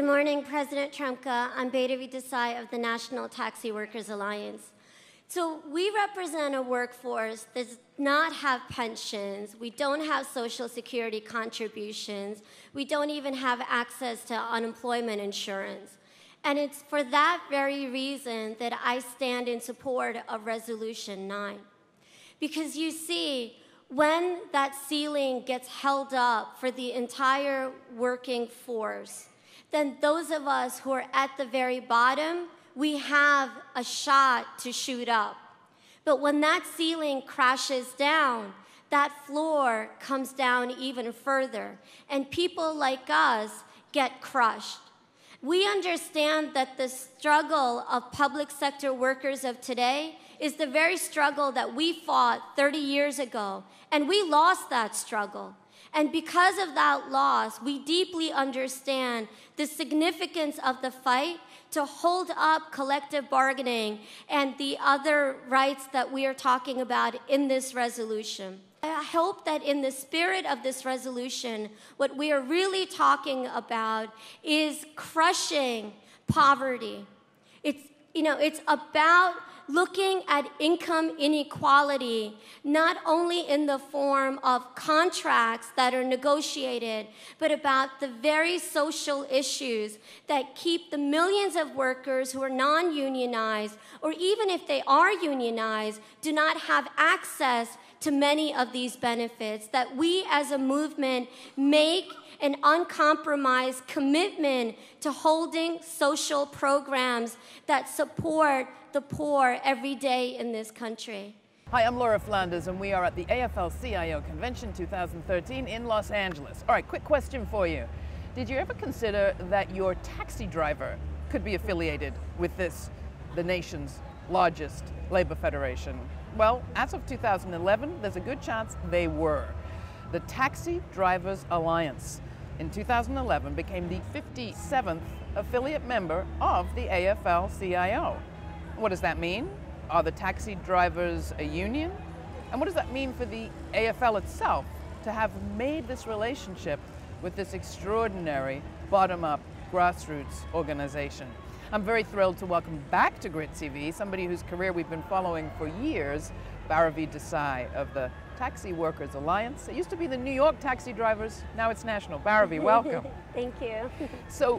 Good morning, President Trumka. I'm Bhairavi Desai of the National Taxi Workers Alliance. So we represent a workforce that does not have pensions. We don't have Social Security contributions. We don't even have access to unemployment insurance. And it's for that very reason that I stand in support of Resolution 9. Because you see, when that ceiling gets held up for the entire working force, then those of us who are at the very bottom, we have a shot to shoot up. But when that ceiling crashes down, that floor comes down even further, and people like us get crushed. We understand that the struggle of public sector workers of today is the very struggle that we fought 30 years ago, and we lost that struggle. And because of that loss, we deeply understand the significance of the fight to hold up collective bargaining and the other rights that we are talking about in this resolution. I hope that in the spirit of this resolution, what we are really talking about is crushing poverty. It's, you know, it's about looking at income inequality, not only in the form of contracts that are negotiated, but about the very social issues that keep the millions of workers who are non unionized, or even if they are unionized, do not have access to many of these benefits, that we as a movement make an uncompromised commitment to holding social programs that support the poor every day in this country. Hi, I'm Laura Flanders, and we are at the AFL-CIO Convention 2013 in Los Angeles. All right, quick question for you. Did you ever consider that your taxi driver could be affiliated with this, the nation's largest labor federation? Well, as of 2011, there's a good chance they were. The Taxi Drivers Alliance in 2011 became the 57th affiliate member of the AFL-CIO. What does that mean? Are the taxi drivers a union? And what does that mean for the AFL itself to have made this relationship with this extraordinary bottom-up grassroots organization? I'm very thrilled to welcome back to Grit TV somebody whose career we've been following for years, Bhairavi Desai of the Taxi Workers Alliance. It used to be the New York taxi drivers, now it's national. Bhairavi, welcome. Thank you. so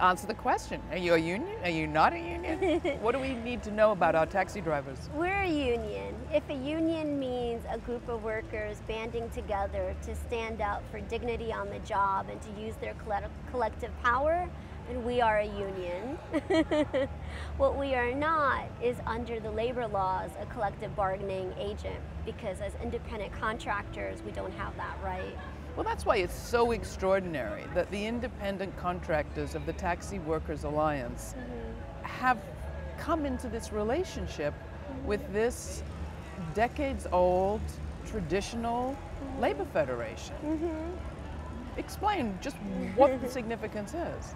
answer the question. Are you a union? Are you not a union? what do we need to know about our taxi drivers? We're a union. If a union means a group of workers banding together to stand up for dignity on the job and to use their collective power, then we are a union. what we are not is under the labor laws a collective bargaining agent because as independent contractors we don't have that right. Well, that's why it's so extraordinary that the independent contractors of the Taxi Workers Alliance mm -hmm. have come into this relationship mm -hmm. with this decades old traditional mm -hmm. labor federation. Mm-hmm. Explain just what the significance is.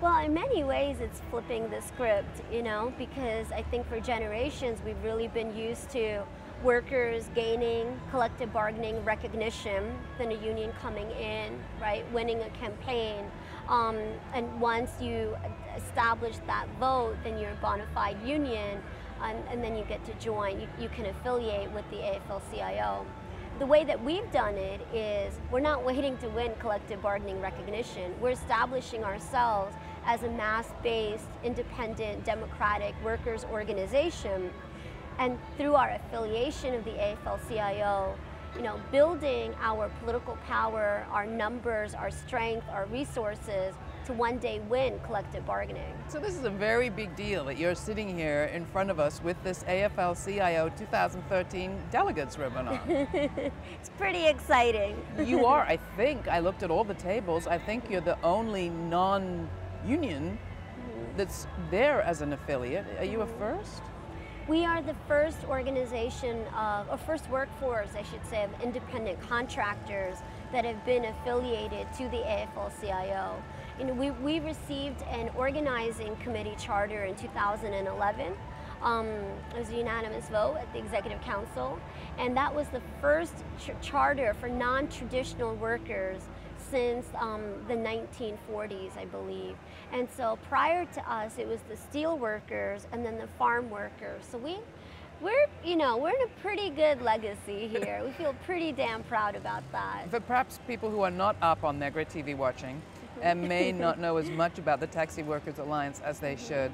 Well, in many ways, it's flipping the script, you know, because I think for generations we've really been used to workers gaining collective bargaining recognition, then a union coming in, right, winning a campaign. Um, and once you establish that vote, then you're a bona fide union, and, and then you get to join. You, you can affiliate with the AFL-CIO. The way that we've done it is we're not waiting to win collective bargaining recognition. We're establishing ourselves as a mass-based, independent, democratic workers organization and through our affiliation of the AFL-CIO, you know, building our political power, our numbers, our strength, our resources to one day win collective bargaining. So this is a very big deal that you're sitting here in front of us with this AFL-CIO 2013 delegates ribbon on. it's pretty exciting. you are, I think, I looked at all the tables, I think you're the only non-union mm-hmm. that's there as an affiliate. Are you a first? We are the first organization of, or first workforce, I should say, of independent contractors that have been affiliated to the AFL-CIO. You know, we, we received an organizing committee charter in 2011. Um, it was a unanimous vote at the Executive Council, and that was the first ch charter for non-traditional workers since um, the 1940s, I believe. And so prior to us, it was the steel workers and then the farm workers. So we, we're, you know, we're in a pretty good legacy here. we feel pretty damn proud about that. For perhaps people who are not up on their Grit TV watching and may not know as much about the Taxi Workers Alliance as they should,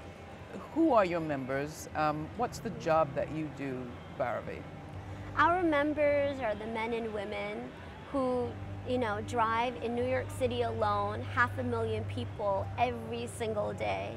who are your members? Um, what's the job that you do, Bhairavi? Our members are the men and women who you know, drive in New York City alone half a million people every single day.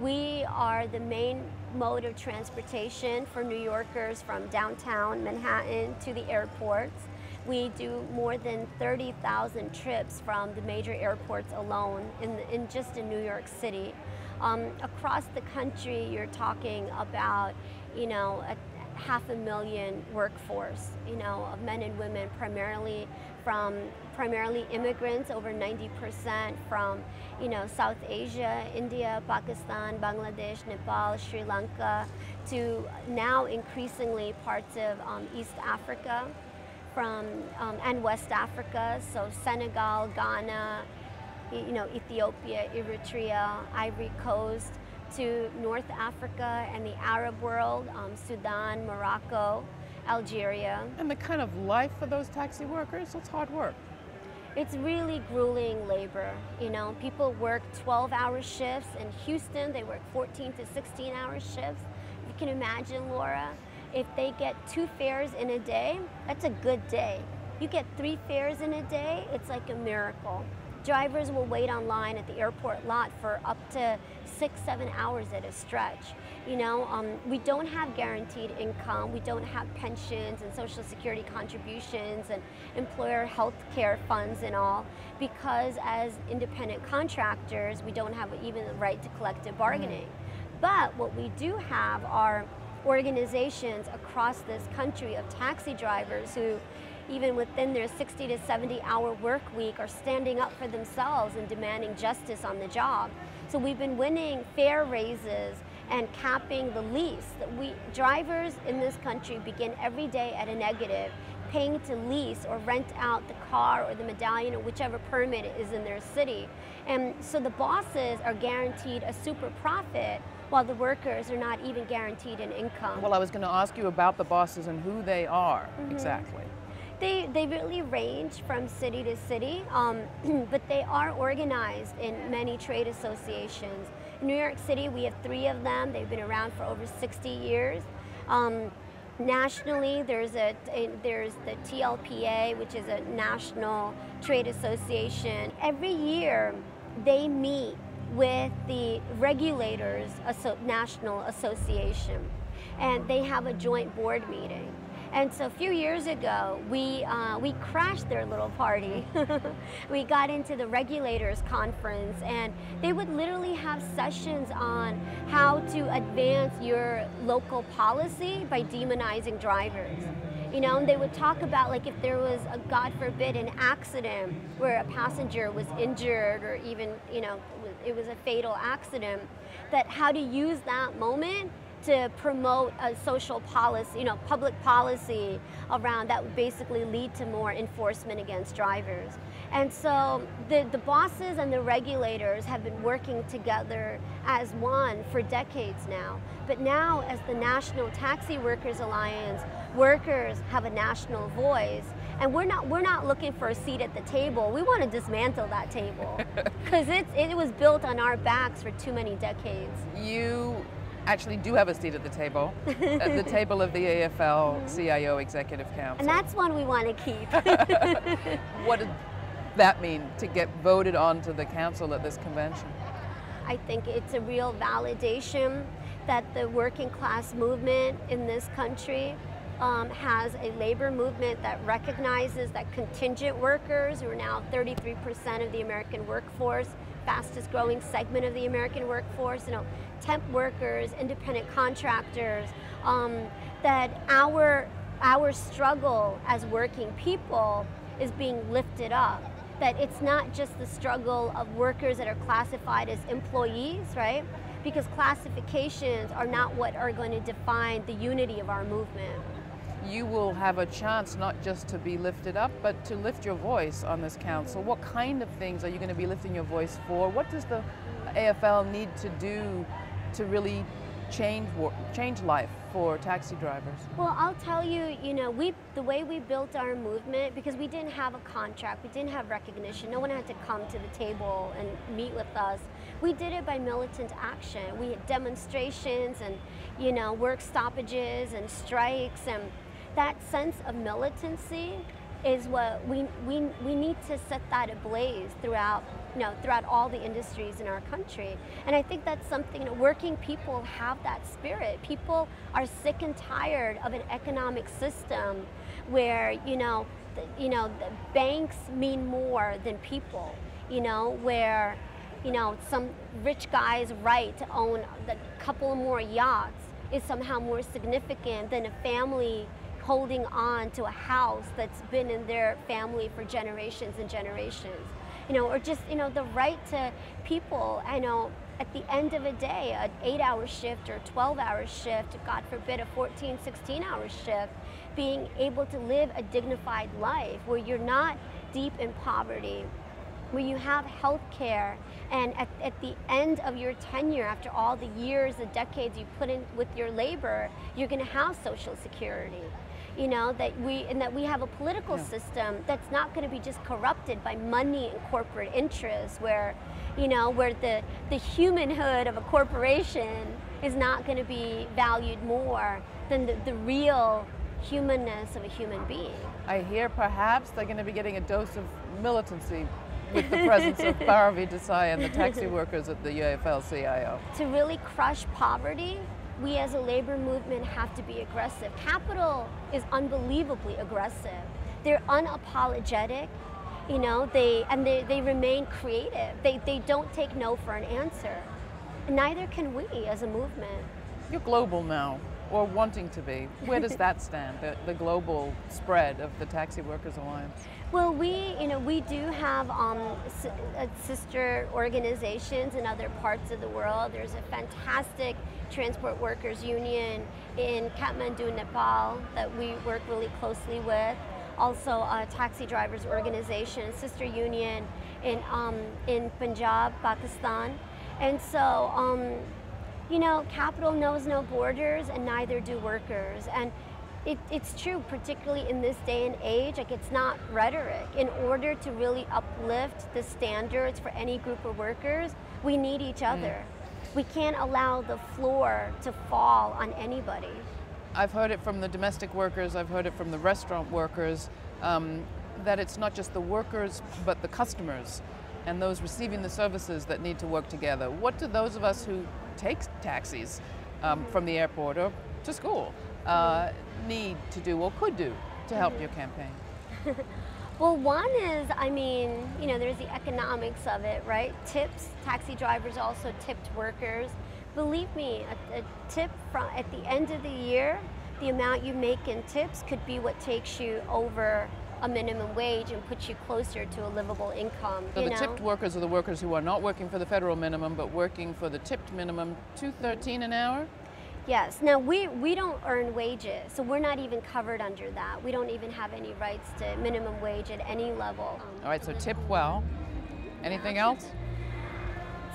We are the main mode of transportation for New Yorkers from downtown Manhattan to the airports. We do more than 30,000 trips from the major airports alone in, in just in New York City. Um, across the country, you're talking about, you know, a, half a million workforce, you know, of men and women, primarily from primarily immigrants, over 90% from, you know, South Asia, India, Pakistan, Bangladesh, Nepal, Sri Lanka, to now increasingly parts of um, East Africa, from um, and West Africa, so Senegal, Ghana, you know, Ethiopia, Eritrea, Ivory Coast, to North Africa and the Arab world, um, Sudan, Morocco, Algeria. And the kind of life for those taxi workers, it's hard work. It's really grueling labor. You know, people work 12 hour shifts. In Houston, they work 14 to 16 hour shifts. You can imagine, Laura, if they get two fares in a day, that's a good day. You get three fares in a day, it's like a miracle. Drivers will wait online at the airport lot for up to six, seven hours at a stretch. You know, um, we don't have guaranteed income. We don't have pensions and social security contributions and employer health care funds and all because as independent contractors, we don't have even the right to collective bargaining. Mm. But what we do have are organizations across this country of taxi drivers who even within their 60 to 70 hour work week, are standing up for themselves and demanding justice on the job. So we've been winning fair raises and capping the lease. We drivers in this country begin every day at a negative, paying to lease or rent out the car or the medallion or whichever permit is in their city. And so the bosses are guaranteed a super profit while the workers are not even guaranteed an income. Well, I was going to ask you about the bosses and who they are mm -hmm. exactly. They, they really range from city to city, um, but they are organized in many trade associations. In New York City, we have three of them. They've been around for over 60 years. Um, nationally, there's a, a, there's the TLPA, which is a national trade association. Every year, they meet with the regulators national association, and they have a joint board meeting. And so a few years ago, we, uh, we crashed their little party. we got into the regulators conference and they would literally have sessions on how to advance your local policy by demonizing drivers. You know, and they would talk about like if there was a, God forbid, an accident where a passenger was injured or even, you know, it was a fatal accident, that how to use that moment to promote a social policy, you know, public policy around that would basically lead to more enforcement against drivers. And so the, the bosses and the regulators have been working together as one for decades now. But now as the National Taxi Workers Alliance, workers have a national voice and we're not we're not looking for a seat at the table. We want to dismantle that table because it it was built on our backs for too many decades. You actually do have a seat at the table, at the table of the AFL CIO Executive Council. And that's one we want to keep. what does that mean to get voted onto the council at this convention? I think it's a real validation that the working class movement in this country um, has a labor movement that recognizes that contingent workers, who are now 33% of the American workforce, fastest growing segment of the American workforce, you know, temp workers, independent contractors, um, that our, our struggle as working people is being lifted up. That it's not just the struggle of workers that are classified as employees, right? Because classifications are not what are going to define the unity of our movement. You will have a chance not just to be lifted up, but to lift your voice on this council. What kind of things are you going to be lifting your voice for? What does the AFL need to do to really change change life for taxi drivers? Well, I'll tell you, you know, we the way we built our movement because we didn't have a contract, we didn't have recognition. No one had to come to the table and meet with us. We did it by militant action. We had demonstrations and, you know, work stoppages and strikes and that sense of militancy is what we, we, we need to set that ablaze throughout you know, throughout all the industries in our country. And I think that's something, you know, working people have that spirit. People are sick and tired of an economic system where, you know, the, you know, the banks mean more than people, you know, where, you know, some rich guy's right to own a couple more yachts is somehow more significant than a family holding on to a house that's been in their family for generations and generations. You know, or just, you know, the right to people, I know, at the end of a day, an eight hour shift or 12 hour shift, God forbid a 14, 16 hour shift, being able to live a dignified life where you're not deep in poverty, where you have health care, and at, at the end of your tenure, after all the years, the decades you put in with your labor, you're gonna have Social Security you know, that we and that we have a political yeah. system that's not going to be just corrupted by money and corporate interests, where, you know, where the the humanhood of a corporation is not going to be valued more than the, the real humanness of a human being. I hear perhaps they're going to be getting a dose of militancy with the presence of Bhairavi Desai and the taxi workers at the AFL-CIO. To really crush poverty, we as a labor movement have to be aggressive. Capital is unbelievably aggressive. They're unapologetic, you know, they and they, they remain creative. They, they don't take no for an answer. Neither can we as a movement. You're global now, or wanting to be. Where does that stand, the, the global spread of the Taxi Workers Alliance? Well, we, you know, we do have um, uh, sister organizations in other parts of the world. There's a fantastic transport workers union in Kathmandu, Nepal that we work really closely with. Also a taxi drivers organization, sister union in, um, in Punjab, Pakistan. And so, um, you know, capital knows no borders and neither do workers. And it, it's true, particularly in this day and age, like it's not rhetoric. In order to really uplift the standards for any group of workers, we need each mm. other. Mm. We can't allow the floor to fall on anybody. I've heard it from the domestic workers, I've heard it from the restaurant workers, um, that it's not just the workers, but the customers and those receiving the services that need to work together. What do those of us who take taxis um, from the airport or to school uh, need to do or could do to help your campaign? well, one is, I mean, you know, there's the economics of it, right? Tips, taxi drivers also tipped workers. Believe me, a, a tip from at the end of the year, the amount you make in tips could be what takes you over a minimum wage and puts you closer to a livable income. So the know? tipped workers are the workers who are not working for the federal minimum but working for the tipped minimum, 213 an hour? Yes. Now we we don't earn wages, so we're not even covered under that. We don't even have any rights to minimum wage at any level. Um, All right. So tip well. Anything else?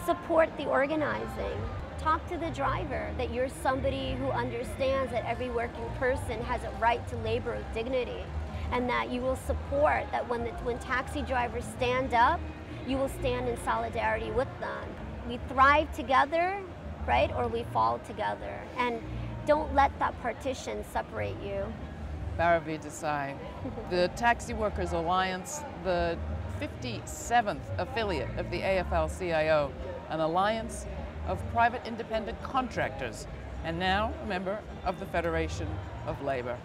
Support the organizing. Talk to the driver that you're somebody who understands that every working person has a right to labor with dignity, and that you will support that when the, when taxi drivers stand up, you will stand in solidarity with them. We thrive together right? Or we fall together. And don't let that partition separate you. Bhairavi Desai, the Taxi Workers Alliance, the 57th affiliate of the AFL-CIO, an alliance of private independent contractors, and now a member of the Federation of Labor.